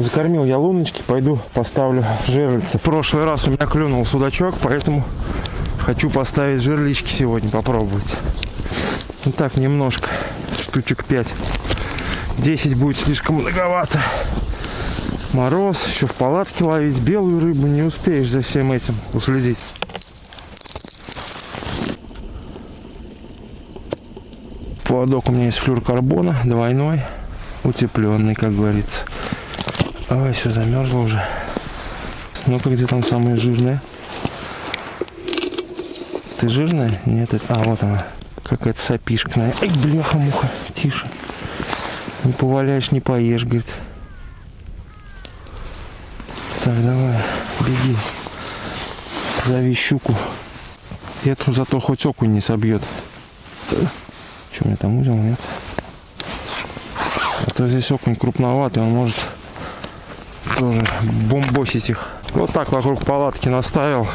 Закормил я луночки, пойду поставлю жерлицы. В прошлый раз у меня клюнул судачок, поэтому хочу поставить жерлички сегодня, попробовать. Ну так, немножко, штучек 5. 10 будет слишком многовато. Мороз, еще в палатке ловить белую рыбу, не успеешь за всем этим уследить. Поводок у меня есть флюрокарбона, двойной, утепленный, как говорится. Ой, все замерзло уже. Ну-ка, где там самая жирная? Ты жирная? Нет, это... А, вот она. Какая-то сапишка. Ай, бляха-муха. Тише. Не поваляешь, не поешь, говорит. Так, давай, беги. Зови щуку. Эту зато хоть окунь не собьет. Что, у меня там узел, нет? А то здесь окунь крупноватый, он может тоже бомбосить их. Вот так вокруг палатки наставил.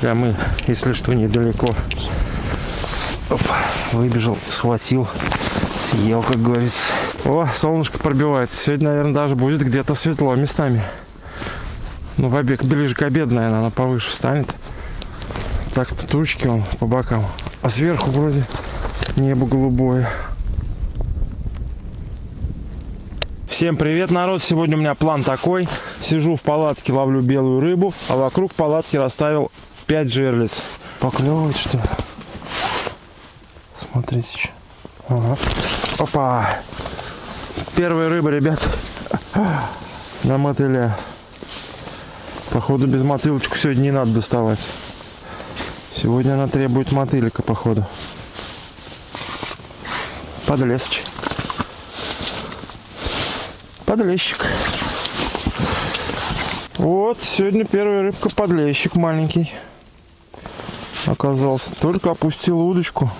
Прям мы, если что, недалеко. Оп, выбежал, схватил, съел, как говорится. О, солнышко пробивается. Сегодня, наверное, даже будет где-то светло местами. Ну, в обед, ближе к обеду, наверное, она повыше встанет. Так-то тучки он по бокам. А сверху вроде небо голубое. Всем привет, народ! Сегодня у меня план такой. Сижу в палатке, ловлю белую рыбу, а вокруг палатки расставил 5 жерлиц. Поклевывает, что ли? Смотрите. Ага. Опа! Первая рыба, ребят. На мотыля. Походу без мотылочку сегодня не надо доставать. Сегодня она требует мотылика, походу. Подлесочек. Подлещик. Вот, сегодня первая рыбка подлещик маленький. Оказался. Только опустил удочку.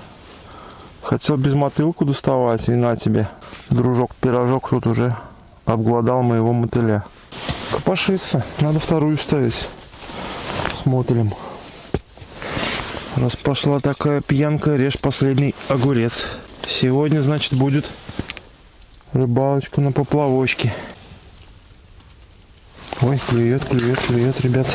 Хотел без мотылку доставать. И на тебе. Дружок-пирожок тут уже обглодал моего мотыля. Копошится. Надо вторую ставить. Смотрим. Раз пошла такая пьянка, режь последний огурец. Сегодня, значит, будет рыбалочка на поплавочке. Ой, клюет, клюет, клюет, ребят.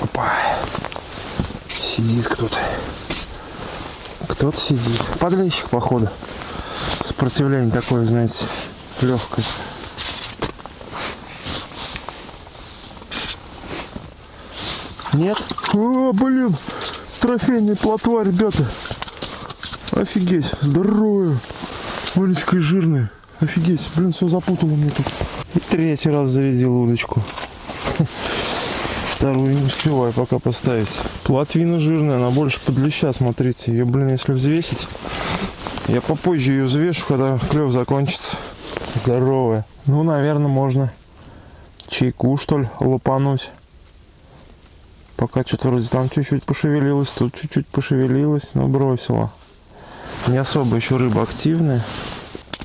Опа. Сидит кто-то. Кто-то сидит. Подлещик, походу. Сопротивление такое, знаете, легкое. Нет? О, блин! Трофейная плотва, ребята. Офигеть, здоровая. И жирная. Офигеть, блин, все запутало мне тут. И третий раз зарядил удочку. Вторую не успеваю пока поставить. Плотвина жирная, она больше под леща, смотрите. Ее, блин, если взвесить, я попозже ее взвешу, когда клев закончится. Здоровая. Ну, наверное, можно чайку, что ли, лопануть. Пока что-то вроде там чуть-чуть пошевелилось, тут чуть-чуть пошевелилось, но бросила. Не особо еще рыба активная.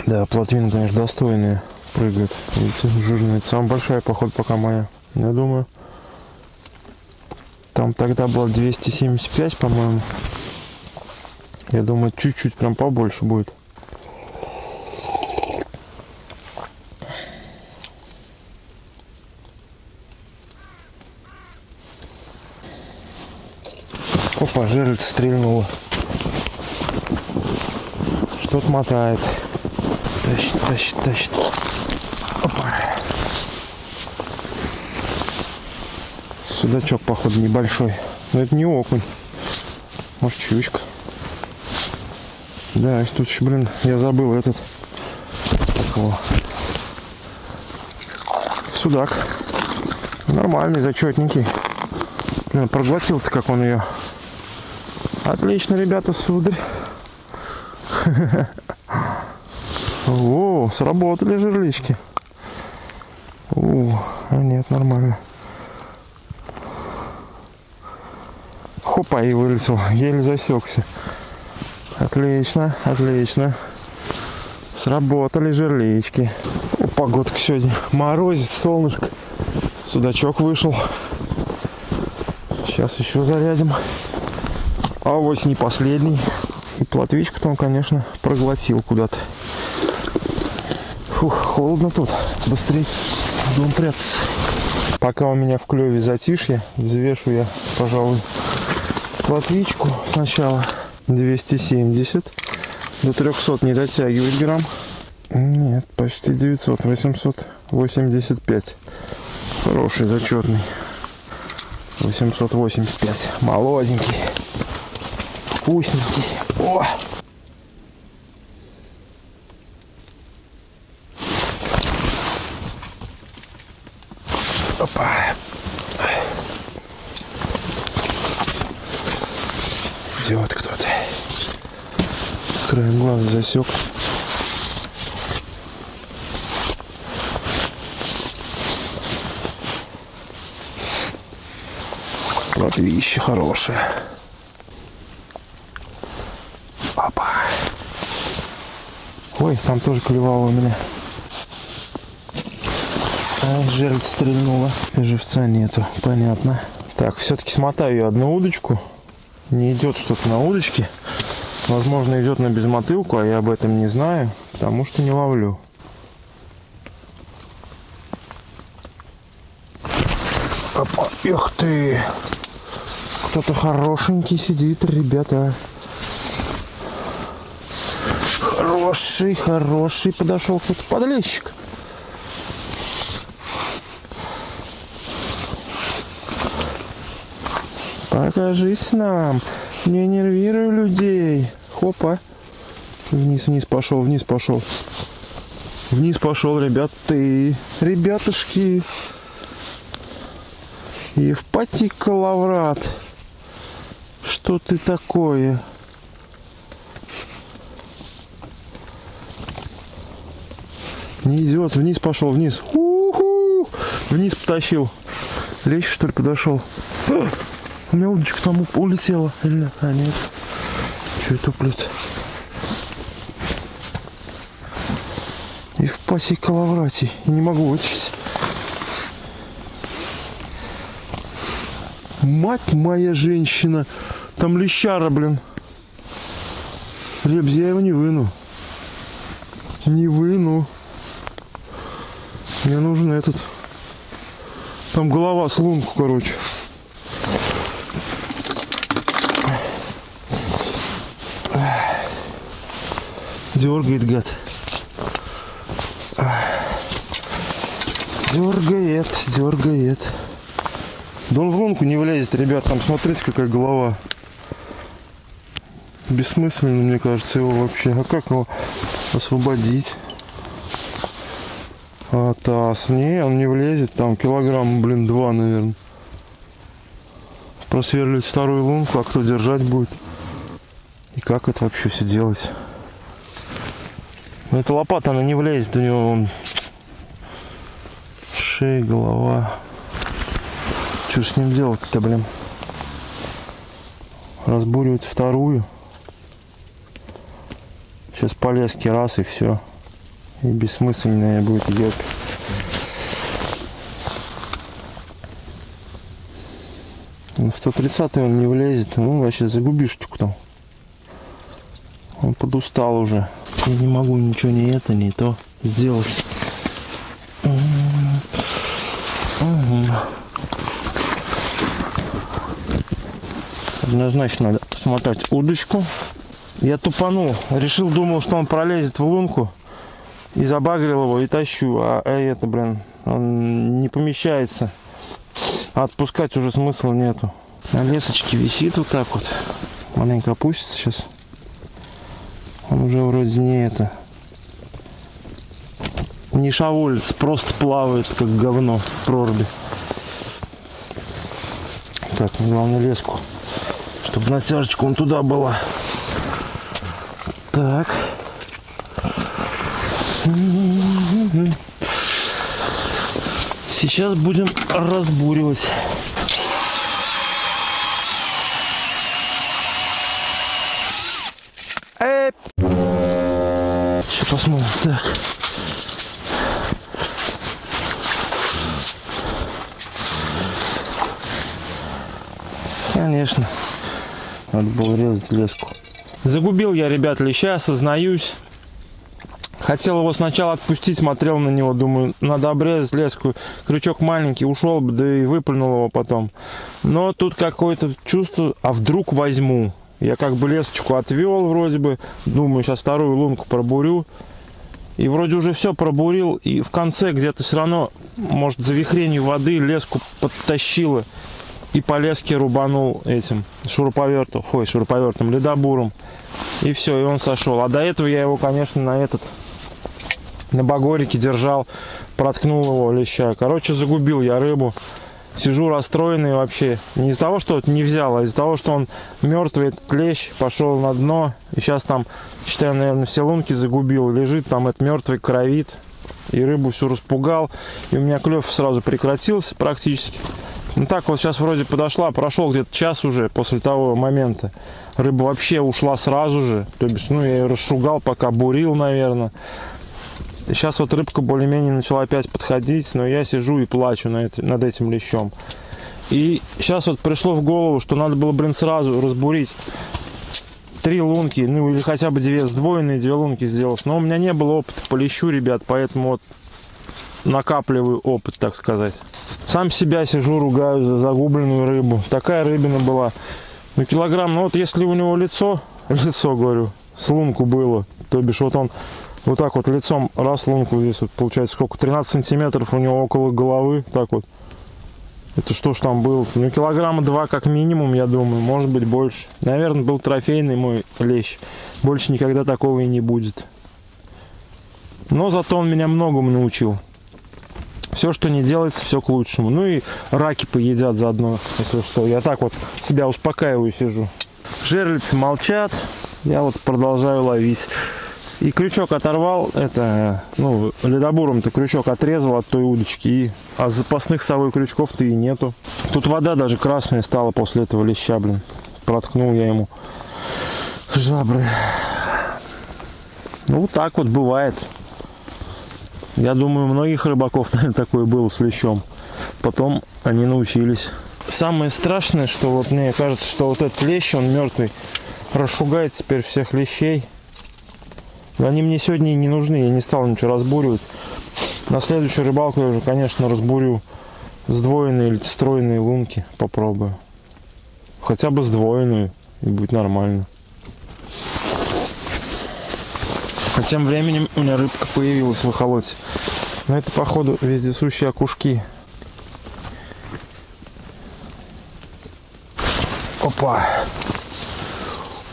Да, плотвина, конечно, достойная. Прыгает. Видите. Это самая большая, походу, пока моя. Я думаю. Там тогда было 275, по-моему. Я думаю, чуть-чуть прям побольше будет. Опа, жерлица стрельнула. Что-то мотает. Тащит, тащит, тащит. Опа. Судачок, походу, небольшой. Но это не окунь. Может, чучка. Да, тут еще, блин, я забыл этот. Такого. Судак. Нормальный, зачетненький. Блин, проглотил-то, как он ее. Отлично, ребята, сударь. О, сработали жерлички. О, а нет, нормально. Хопа, и вылетел. Еле засекся. Отлично, отлично. Сработали жерлички. О, погодка сегодня. Морозит, солнышко. Судачок вышел. Сейчас еще зарядим. А вось не последний. И плотвичку-то он, конечно, проглотил куда-то. Фух, холодно тут. Быстрее дом прятаться. Пока у меня в клеве затишье, взвешу я, пожалуй, плотвичку сначала. 270. До 300 не дотягивает грамм. Нет, почти 900. 885. Хороший, зачетный. 885. Молоденький. Вкусненький. О! Опа. Идет кто-то. Краем глаза засек. Латвище хорошее. Опа. Ой, там тоже клевало у меня. А, жертв стрельнула. Живца нету, понятно. Так, все-таки смотаю я одну удочку. Не идет что-то на удочке. Возможно, идет на безмотылку, а я об этом не знаю, потому что не ловлю. Опа, эх ты! Кто-то хорошенький сидит, ребята. Хороший, хороший подошел кто-то подлещик. Покажись нам. Не нервируй людей. Хопа. Вниз, вниз пошел, вниз пошел. Вниз пошел, ребят, ты. Ребятушки. Евпатий Калаврат. Что ты такое? Не идет, вниз пошел, вниз. У-ху! Вниз потащил. Лещ, что ли, подошел? У меня удочка там улетела. Или нет? А, нет. Что это плют? И в пасе калаврати. И не могу вытащить. Мать моя женщина. Там лещара, блин. Ребз, я его не выну. Не выну. Мне нужен этот. Там голова с лунку, короче. Дергает, гад. Дергает, дергает. Да он в лунку не влезет, ребят. Там смотрите, какая голова. Бессмысленно, мне кажется, его вообще. А как его освободить? А таз. Не, он не влезет. Там килограмм, блин, два, наверное. Просверлить вторую лунку, а кто держать будет? И как это вообще все делать? Ну, эта лопата, она не влезет, у него он шея, голова. Что с ним делать-то, блин? Разбуривать вторую. Сейчас полезки раз и все. И бессмысленная будет делать. Ну, 130 он не влезет. Ну, вообще загубишь там. Он подустал уже. Я не могу ничего не это, не то сделать. Угу. Однозначно надо смотать удочку. Я тупанул. Решил, думал, что он пролезет в лунку. И забагрил его и тащу. А, а это, блин, он не помещается. Отпускать уже смысла нету. На лесочке висит вот так вот. Маленько опустится сейчас. Он уже вроде не это. Не шавулится, просто плавает, как говно в проруби. Так, главное леску. Чтобы натяжечка он туда была. Так. Сейчас будем разбуривать. посмотрим. Так. Конечно. Надо было резать леску. Загубил я, ребят, леща, сознаюсь. Хотел его сначала отпустить, смотрел на него, думаю, надо обрезать леску. Крючок маленький, ушел бы, да и выплюнул его потом. Но тут какое-то чувство, а вдруг возьму. Я как бы лесочку отвел вроде бы, думаю, сейчас вторую лунку пробурю. И вроде уже все пробурил, и в конце где-то все равно, может, за вихренью воды леску подтащило. И по леске рубанул этим шуруповертом, ой, шуруповертом, ледобуром. И все, и он сошел. А до этого я его, конечно, на этот, на багорике держал, проткнул его леща. Короче, загубил я рыбу. Сижу расстроенный вообще. Не из-за того, что вот не взял, а из-за того, что он мертвый, этот клещ, пошел на дно. И сейчас там, считаю, наверное, все лунки загубил. Лежит там этот мертвый, кровит. И рыбу всю распугал. И у меня клев сразу прекратился практически. Ну так вот сейчас вроде подошла, прошел где-то час уже после того момента. Рыба вообще ушла сразу же. То бишь, ну я ее расшугал, пока бурил, наверное. Сейчас вот рыбка более-менее начала опять подходить, но я сижу и плачу над этим лещом. И сейчас вот пришло в голову, что надо было, блин, сразу разбурить три лунки, ну или хотя бы две сдвоенные, две лунки сделать. Но у меня не было опыта по лещу, ребят, поэтому вот накапливаю опыт, так сказать. Сам себя сижу, ругаю за загубленную рыбу. Такая рыбина была. Ну, килограмм, ну вот если у него лицо, лицо, говорю, с лунку было, то бишь вот он вот так вот лицом раз лунку здесь вот получается сколько? 13 сантиметров у него около головы. Так вот. Это что ж там было? Ну килограмма два как минимум я думаю может быть больше. Наверное был трофейный мой лещ. Больше никогда такого и не будет. Но зато он меня многому научил. Все, что не делается, все к лучшему. Ну и раки поедят заодно, если что. Я так вот себя успокаиваю, сижу. Жерлицы молчат, я вот продолжаю ловить. И крючок оторвал, это, ну, ледобуром-то крючок отрезал от той удочки, и, а запасных совой крючков-то и нету. Тут вода даже красная стала после этого леща, блин. Проткнул я ему жабры. Ну, вот так вот бывает. Я думаю, многих рыбаков, наверное, такое было с лещом. Потом они научились. Самое страшное, что вот мне кажется, что вот этот лещ, он мертвый, расшугает теперь всех лещей. Они мне сегодня не нужны, я не стал ничего разбуривать. На следующую рыбалку я уже, конечно, разбурю сдвоенные или стройные лунки. Попробую. Хотя бы сдвоенную, и будет нормально. А тем временем у меня рыбка появилась в охолоте. Но это, походу, вездесущие окушки. Опа!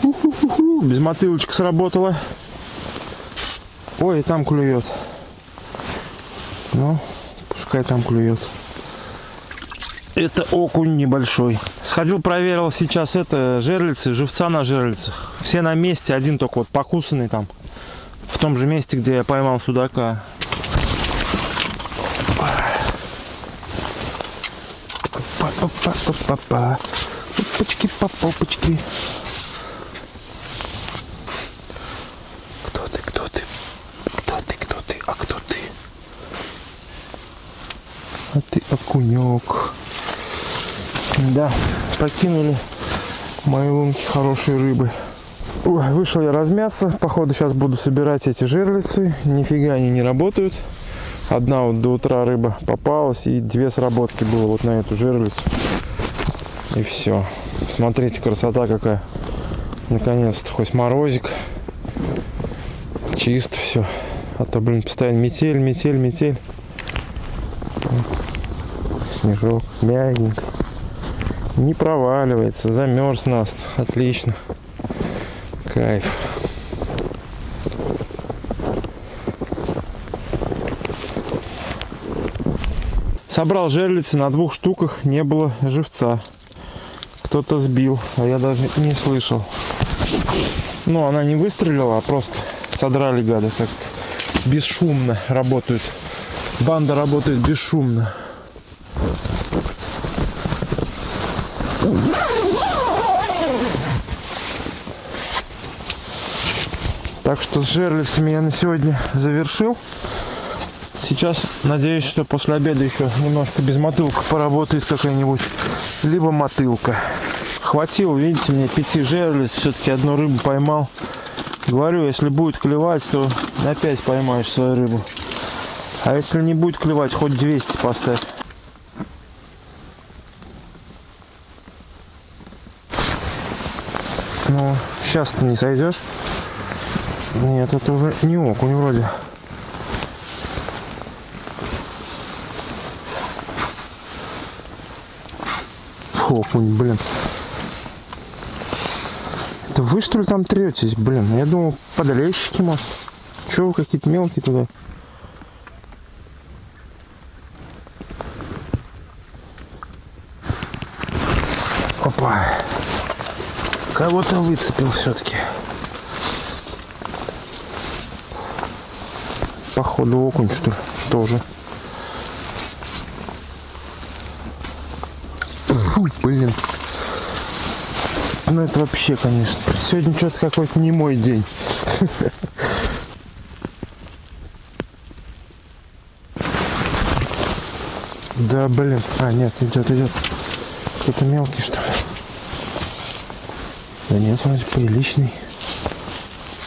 У -ху -ху. Без мотылочка сработала. Ой, там клюет. Ну, пускай там клюет. Это окунь небольшой. Сходил, проверил сейчас это жерлицы, живца на жерлицах. Все на месте, один только вот покусанный там. В том же месте, где я поймал судака. Опа-опа-опа-опа. Опачки-попопочки. А ты окунек. Да, покинули мои лунки хорошие рыбы. Ой, вышел я размяться. Походу сейчас буду собирать эти жерлицы. Нифига они не работают. Одна вот до утра рыба попалась и две сработки было вот на эту жерлицу. И все. Смотрите, красота какая. Наконец-то хоть морозик. Чисто все. А то, блин, постоянно метель, метель, метель снежок, мягенько. Не проваливается, замерз нас. Отлично. Кайф. Собрал жерлицы на двух штуках, не было живца. Кто-то сбил, а я даже не слышал. Ну, она не выстрелила, а просто содрали гады как-то. Бесшумно работают. Банда работает бесшумно. Так что с жерлицами я на сегодня завершил. Сейчас надеюсь, что после обеда еще немножко без мотылка поработает какая-нибудь. Либо мотылка. Хватил, видите, мне пяти жерлиц, все-таки одну рыбу поймал. Говорю, если будет клевать, то опять поймаешь свою рыбу. А если не будет клевать, хоть 200 поставь. Ну, сейчас ты не сойдешь. Нет, это уже не окунь вроде. Окунь, блин. Это вы что ли там третесь, блин? Я думал, подолельщики, может. Че вы какие-то мелкие туда? Опа. Кого-то выцепил все-таки. Походу окунь, что ли, тоже. Блин. Ну это вообще, конечно. Сегодня что-то какой-то не мой день. Да, блин. А, нет, идет, идет. Кто-то мелкий, что ли? Да нет, вроде приличный.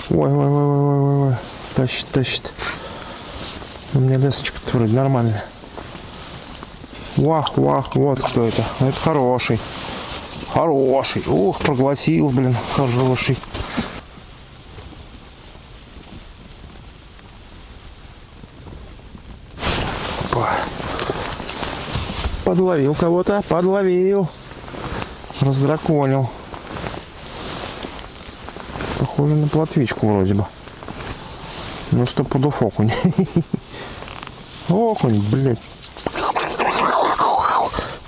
Ой, ой, ой, ой, ой, ой. Тащит, тащит. У меня лесочка-то вроде нормальная. Вах, вах, вот кто это. Это хороший. Хороший. Ух, проглотил, блин, хороший. Опа. Подловил кого-то, подловил. Раздраконил. Похоже на плотвичку вроде бы. Ну, сто пудов окунь. Окунь, блядь.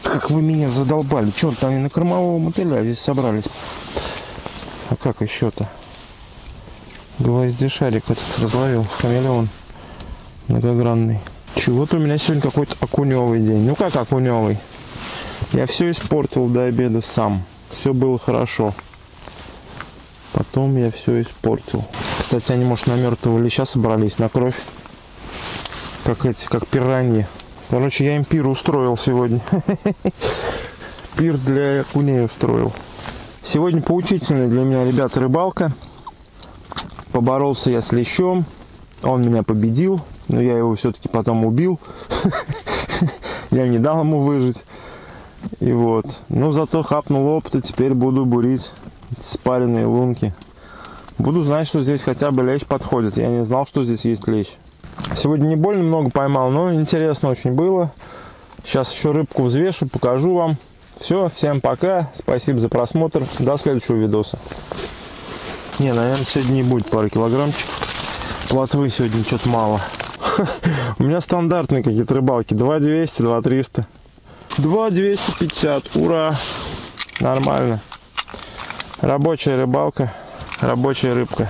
Как вы меня задолбали. Черт, они на кормового мотыля здесь собрались. А как еще-то? Гвоздишарик этот разловил. Хамелеон многогранный. Чего-то у меня сегодня какой-то окуневый день. Ну как окуневый? Я все испортил до обеда сам. Все было хорошо. Потом я все испортил. Кстати, они, может, на мертвого леща собрались, на кровь. Как эти, как пираньи. Короче, я им пир устроил сегодня. Пир для окуней устроил. Сегодня поучительная для меня, ребята, рыбалка. Поборолся я с лещом. Он меня победил, но я его все-таки потом убил. Я не дал ему выжить. И вот. Ну, зато хапнул опыта, теперь буду бурить спаренные лунки. Буду знать, что здесь хотя бы лещ подходит. Я не знал, что здесь есть лещ. Сегодня не больно много поймал, но интересно очень было. Сейчас еще рыбку взвешу, покажу вам. Все, всем пока. Спасибо за просмотр. До следующего видоса. Не, наверное, сегодня не будет пары килограммчиков. Плотвы сегодня что-то мало. У меня стандартные какие-то рыбалки. 2200, 2300. 2250. Ура! Нормально. Рабочая рыбалка. Рабочая рыбка.